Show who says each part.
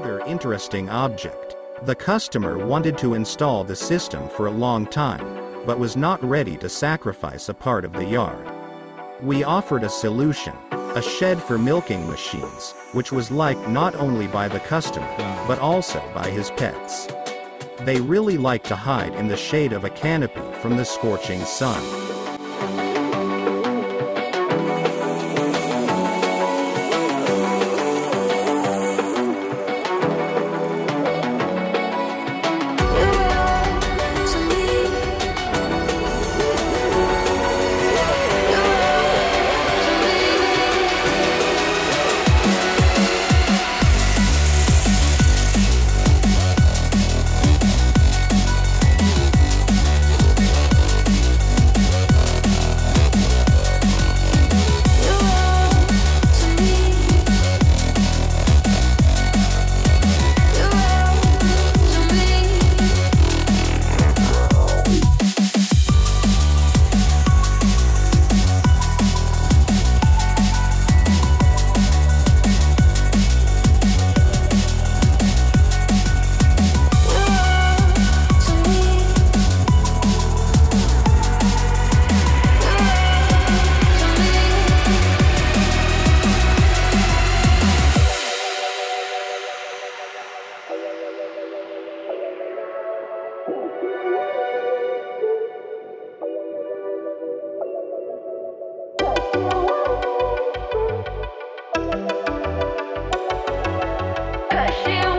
Speaker 1: Another interesting object. The customer wanted to install the system for a long time, but was not ready to sacrifice a part of the yard. We offered a solution, a shed for milking machines, which was liked not only by the customer, but also by his pets. They really like to hide in the shade of a canopy from the scorching sun. She